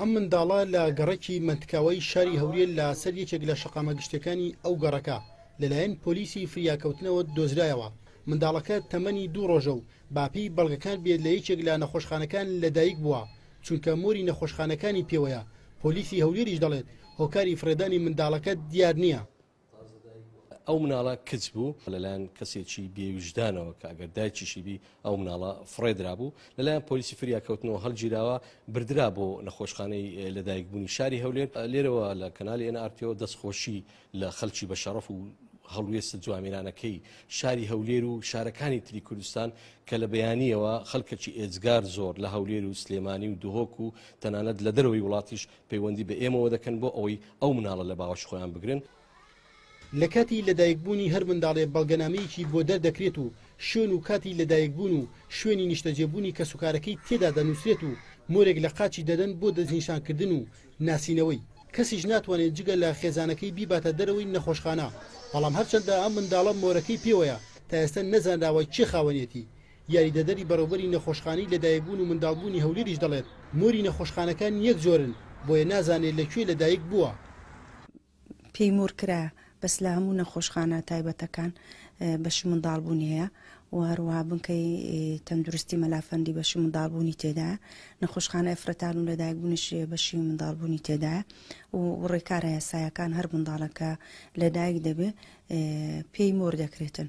ئەم منداڵە لە گەڕەکی مەندکاوەی شاری هەورێ لە سەر یەکێک لە شەقامە گشتەکانی ئەو گەڕەکە لەلایەن پۆلیسی فریاکەوتنەوە دۆزرایەوە منداڵەکە تەمەنی دوو ڕۆژە و باپی بەڵگەکان بێت لە یەکێک لە نەخۆشخانەکان لەدایک بووە چونکە مۆری نەخۆشخانەکانی پێوەیە پۆلیسی هەولێریش دەڵێت هۆکاری فڕێدانی منداڵەکە دیار نییە ئەو مناڵە کچ بوو لەلایەن کەسێکی بێویژدانەوە کە ئەگەر دایکیشی بی ئەو مناڵە فڕێدرابوو لەلایەن پۆلیسی فریا کەوتنەوە هەڵگیراوە بردرا بۆ نەخۆشخانەی لەدایکبوونی شاری هەولێر لێرەوە لە کەنالی ئەنارتیەوە دەستخۆشی لە خەلکی بە شەڕەف و هەڵوێستە جوامێرانەکەی شاری هەولێر و شارەکانی تری کوردستان کە لە بەیانیەوە خەلکەکی ئێجگار زۆر لە هەولێر و سلێمانی و دهۆک و تەنانەت لە دەرەوەی وڵاتیش پەیوەندی بە ئێمەوە دەکەن بۆ ئەوەی ئەو مناڵە لە باوەش خۆیان بگرن. لە کاتی لەدایکبوونی هەر منداڵێ بەڵگەنامەیەکی بۆ دەردەکرێت و شوێن و کاتی لەدایکبوون و شوێنی نیشتەجێبوونی کەسوکارەکەی تێدا دەنووسرێت و مۆرێک لە قاچی دەدەن بۆ دەستنیشانکردن و ناسینەوەی، کەسیش ناتوانێت جگە لە خێزانەکەی بیباتە دەرەوەی نەخۆشخانە، بەڵام هەرچەندە ئەم منداڵە مۆرەکەی پێوەیە تا ئێستا نەزانراوە کێ خاوەنیەتی، یاریدەدەری بەڕێوبەری نەخۆشخانەی لەدایکبوون و منداڵبوونی هەولێریش دەڵێت، مۆری نەخۆشخانەکان یەک جۆرن، بۆیە نازانێت لە کوێ لەدایک بووە. پێی مۆر کرا، بەس لە هەموو نەخۆشخانە تایبەتەکان بەشی منداڵبوون هەیە و هەروەها بنکەی تەندروستی مەلافەندی بەشی منداڵبوونی تێدایە، نەخۆشخانە ئەفرەتان و لەدایکبوونیش بەشی منداڵبوونی تێدایە و ڕێکارە یاسایەکان هەر منداڵە کە لەدایک دەبێت پێی مۆر دەکرێتن.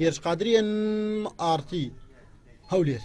هێرش قادری، ئێن ئاڕ تی، هەولێر.